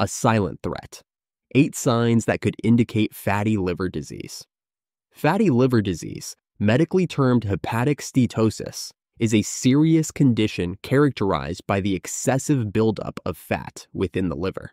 a silent threat. Eight signs that could indicate fatty liver disease. Fatty liver disease, medically termed hepatic steatosis, is a serious condition characterized by the excessive buildup of fat within the liver.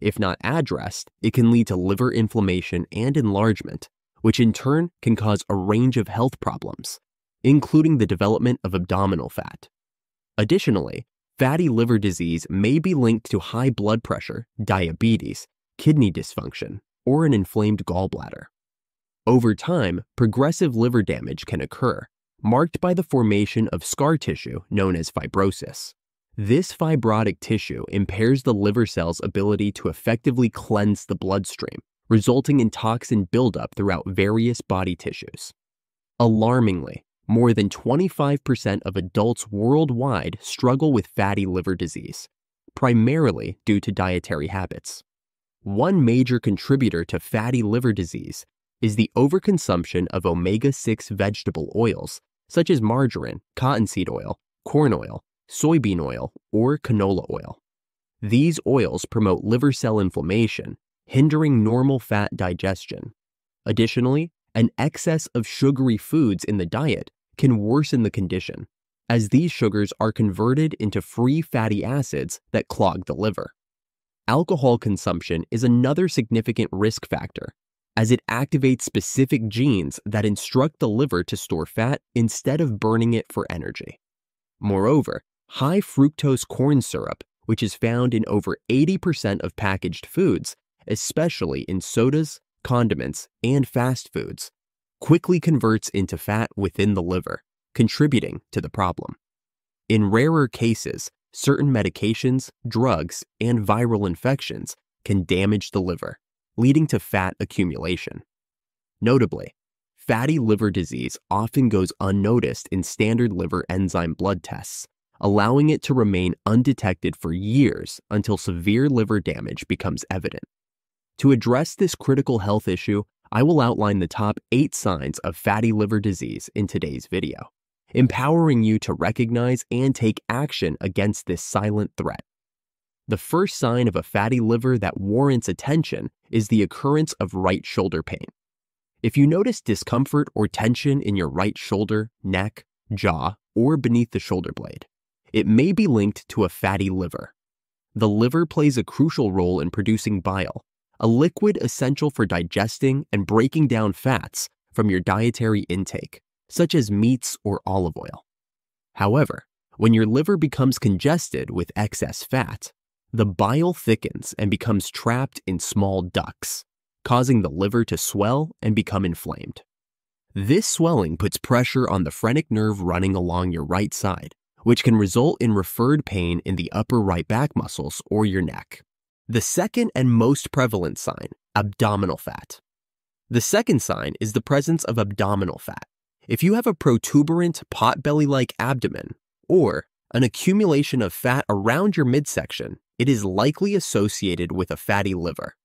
If not addressed, it can lead to liver inflammation and enlargement, which in turn can cause a range of health problems, including the development of abdominal fat. Additionally, fatty liver disease may be linked to high blood pressure, diabetes, kidney dysfunction, or an inflamed gallbladder. Over time, progressive liver damage can occur, marked by the formation of scar tissue known as fibrosis. This fibrotic tissue impairs the liver cell's ability to effectively cleanse the bloodstream, resulting in toxin buildup throughout various body tissues. Alarmingly, more than 25% of adults worldwide struggle with fatty liver disease, primarily due to dietary habits. One major contributor to fatty liver disease is the overconsumption of omega 6 vegetable oils, such as margarine, cottonseed oil, corn oil, soybean oil, or canola oil. These oils promote liver cell inflammation, hindering normal fat digestion. Additionally, an excess of sugary foods in the diet can worsen the condition, as these sugars are converted into free fatty acids that clog the liver. Alcohol consumption is another significant risk factor, as it activates specific genes that instruct the liver to store fat instead of burning it for energy. Moreover, high fructose corn syrup, which is found in over 80% of packaged foods, especially in sodas, condiments, and fast foods, quickly converts into fat within the liver, contributing to the problem. In rarer cases, certain medications, drugs, and viral infections can damage the liver, leading to fat accumulation. Notably, fatty liver disease often goes unnoticed in standard liver enzyme blood tests, allowing it to remain undetected for years until severe liver damage becomes evident. To address this critical health issue, I will outline the top eight signs of fatty liver disease in today's video, empowering you to recognize and take action against this silent threat. The first sign of a fatty liver that warrants attention is the occurrence of right shoulder pain. If you notice discomfort or tension in your right shoulder, neck, jaw, or beneath the shoulder blade, it may be linked to a fatty liver. The liver plays a crucial role in producing bile, a liquid essential for digesting and breaking down fats from your dietary intake, such as meats or olive oil. However, when your liver becomes congested with excess fat, the bile thickens and becomes trapped in small ducts, causing the liver to swell and become inflamed. This swelling puts pressure on the phrenic nerve running along your right side, which can result in referred pain in the upper right back muscles or your neck. The second and most prevalent sign, abdominal fat. The second sign is the presence of abdominal fat. If you have a protuberant potbelly like abdomen or an accumulation of fat around your midsection, it is likely associated with a fatty liver.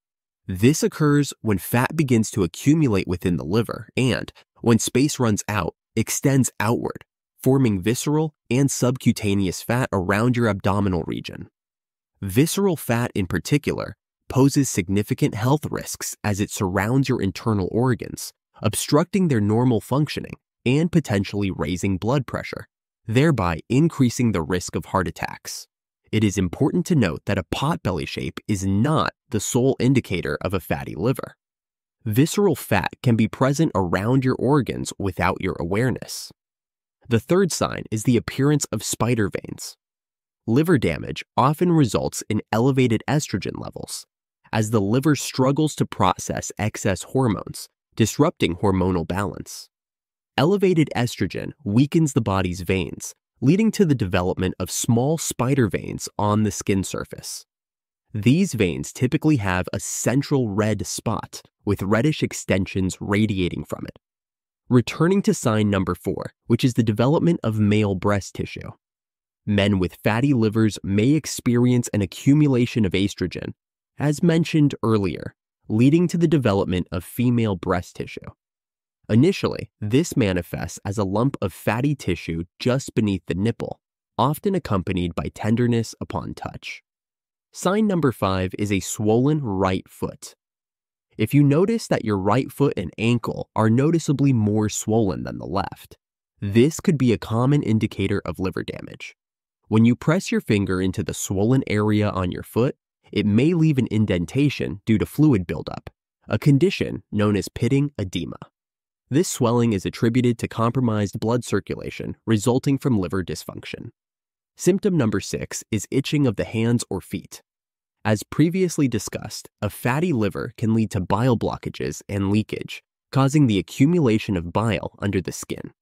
This occurs when fat begins to accumulate within the liver and, when space runs out, extends outward, forming visceral and subcutaneous fat around your abdominal region. Visceral fat, in particular, poses significant health risks as it surrounds your internal organs, obstructing their normal functioning and potentially raising blood pressure, thereby increasing the risk of heart attacks. It is important to note that a potbelly shape is not the sole indicator of a fatty liver. Visceral fat can be present around your organs without your awareness. The third sign is the appearance of spider veins. Liver damage often results in elevated estrogen levels, as the liver struggles to process excess hormones, disrupting hormonal balance. Elevated estrogen weakens the body's veins, leading to the development of small spider veins on the skin surface. These veins typically have a central red spot with reddish extensions radiating from it, Returning to sign number four, which is the development of male breast tissue. Men with fatty livers may experience an accumulation of estrogen, as mentioned earlier, leading to the development of female breast tissue. Initially, this manifests as a lump of fatty tissue just beneath the nipple, often accompanied by tenderness upon touch. Sign number five is a swollen right foot. If you notice that your right foot and ankle are noticeably more swollen than the left, this could be a common indicator of liver damage. When you press your finger into the swollen area on your foot, it may leave an indentation due to fluid buildup, a condition known as pitting edema. This swelling is attributed to compromised blood circulation resulting from liver dysfunction. Symptom number six is itching of the hands or feet. As previously discussed, a fatty liver can lead to bile blockages and leakage, causing the accumulation of bile under the skin.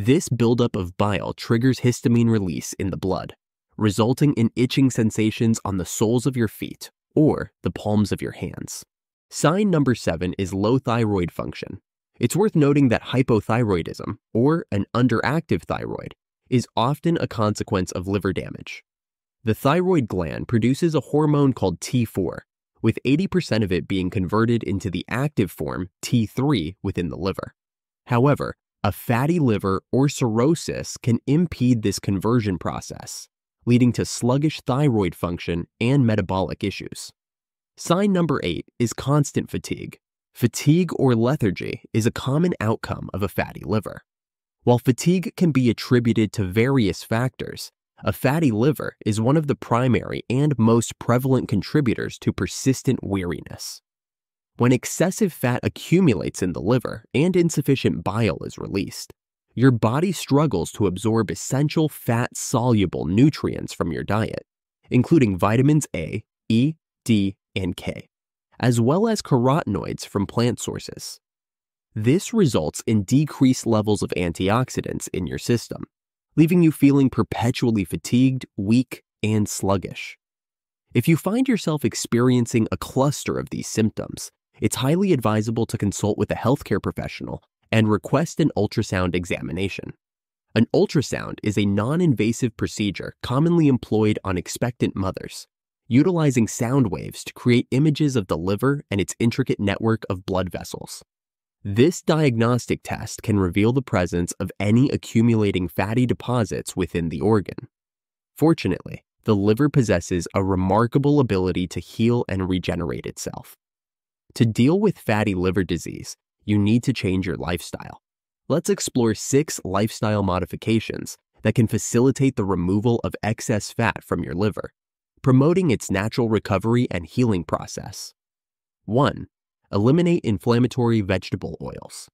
This buildup of bile triggers histamine release in the blood, resulting in itching sensations on the soles of your feet or the palms of your hands. Sign number seven is low thyroid function. It's worth noting that hypothyroidism, or an underactive thyroid, is often a consequence of liver damage. The thyroid gland produces a hormone called T4, with 80% of it being converted into the active form T3 within the liver. However, a fatty liver or cirrhosis can impede this conversion process, leading to sluggish thyroid function and metabolic issues. Sign number eight is constant fatigue. Fatigue or lethargy is a common outcome of a fatty liver. While fatigue can be attributed to various factors, a fatty liver is one of the primary and most prevalent contributors to persistent weariness. When excessive fat accumulates in the liver and insufficient bile is released, your body struggles to absorb essential fat soluble nutrients from your diet, including vitamins A, E, D, and K, as well as carotenoids from plant sources. This results in decreased levels of antioxidants in your system, leaving you feeling perpetually fatigued, weak, and sluggish. If you find yourself experiencing a cluster of these symptoms, it's highly advisable to consult with a healthcare professional and request an ultrasound examination. An ultrasound is a non invasive procedure commonly employed on expectant mothers, utilizing sound waves to create images of the liver and its intricate network of blood vessels. This diagnostic test can reveal the presence of any accumulating fatty deposits within the organ. Fortunately, the liver possesses a remarkable ability to heal and regenerate itself. To deal with fatty liver disease, you need to change your lifestyle. Let's explore six lifestyle modifications that can facilitate the removal of excess fat from your liver, promoting its natural recovery and healing process. 1. Eliminate inflammatory vegetable oils.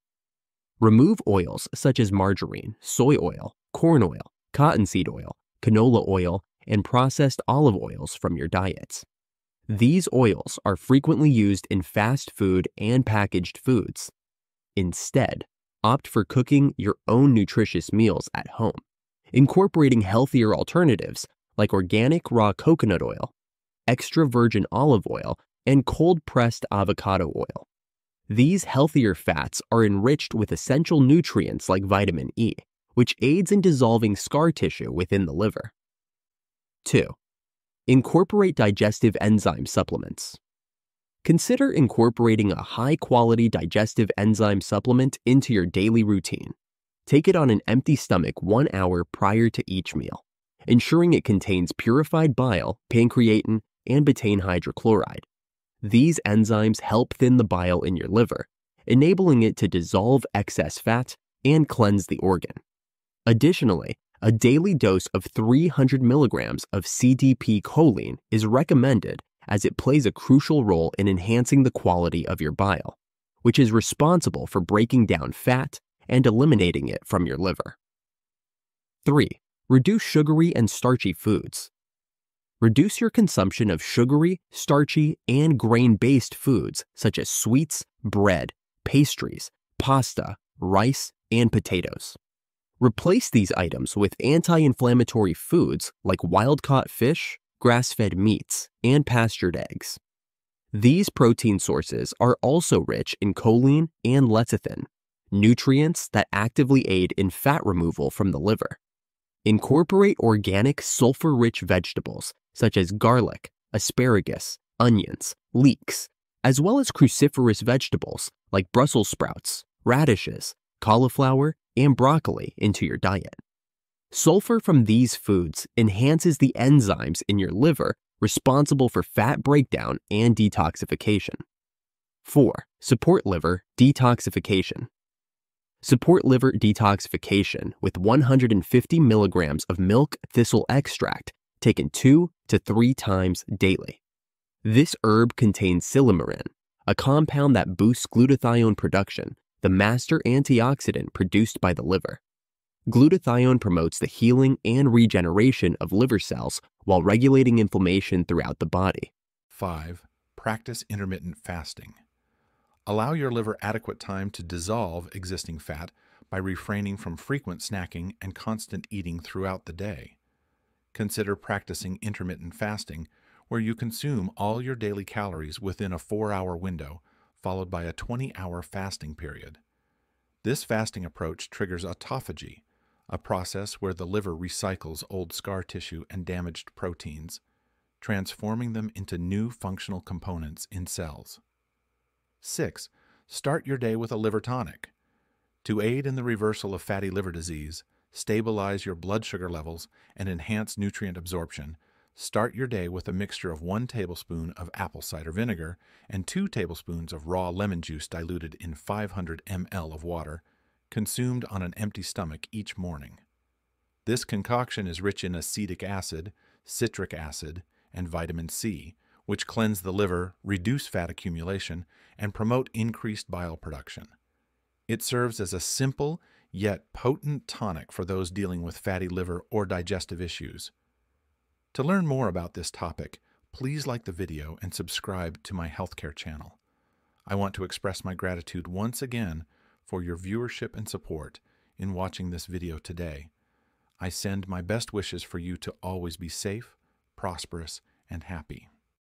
Remove oils such as margarine, soy oil, corn oil, cottonseed oil, canola oil, and processed olive oils from your diets. These oils are frequently used in fast food and packaged foods. Instead, opt for cooking your own nutritious meals at home, incorporating healthier alternatives like organic raw coconut oil, extra virgin olive oil, and cold pressed avocado oil. These healthier fats are enriched with essential nutrients like vitamin E, which aids in dissolving scar tissue within the liver. 2. Incorporate digestive enzyme supplements. Consider incorporating a high quality digestive enzyme supplement into your daily routine. Take it on an empty stomach one hour prior to each meal, ensuring it contains purified bile, pancreatin, and betaine hydrochloride, these enzymes help thin the bile in your liver, enabling it to dissolve excess fat and cleanse the organ. Additionally, a daily dose of 300 milligrams of CDP choline is recommended as it plays a crucial role in enhancing the quality of your bile, which is responsible for breaking down fat and eliminating it from your liver. 3. Reduce sugary and starchy foods reduce your consumption of sugary, starchy, and grain based foods such as sweets, bread, pastries, pasta, rice, and potatoes. Replace these items with anti inflammatory foods like wild caught fish, grass fed meats, and pastured eggs. These protein sources are also rich in choline and lecithin, nutrients that actively aid in fat removal from the liver. Incorporate organic sulfur rich vegetables such as garlic, asparagus, onions, leeks, as well as cruciferous vegetables like Brussels sprouts, radishes, cauliflower, and broccoli into your diet. Sulfur from these foods enhances the enzymes in your liver responsible for fat breakdown and detoxification. 4. Support liver detoxification. Support liver detoxification with 150 milligrams of milk thistle extract taken two to three times daily. This herb contains silymarin, a compound that boosts glutathione production, the master antioxidant produced by the liver. Glutathione promotes the healing and regeneration of liver cells while regulating inflammation throughout the body. 5. Practice intermittent fasting. Allow your liver adequate time to dissolve existing fat by refraining from frequent snacking and constant eating throughout the day. Consider practicing intermittent fasting, where you consume all your daily calories within a four hour window, followed by a 20 hour fasting period. This fasting approach triggers autophagy, a process where the liver recycles old scar tissue and damaged proteins, transforming them into new functional components in cells. 6. Start your day with a liver tonic. To aid in the reversal of fatty liver disease, stabilize your blood sugar levels, and enhance nutrient absorption, start your day with a mixture of 1 tablespoon of apple cider vinegar and 2 tablespoons of raw lemon juice diluted in 500 ml of water consumed on an empty stomach each morning. This concoction is rich in acetic acid, citric acid, and vitamin C, which cleanse the liver, reduce fat accumulation, and promote increased bile production. It serves as a simple yet potent tonic for those dealing with fatty liver or digestive issues. To learn more about this topic, please like the video and subscribe to my healthcare channel. I want to express my gratitude once again for your viewership and support in watching this video today. I send my best wishes for you to always be safe, prosperous, and happy.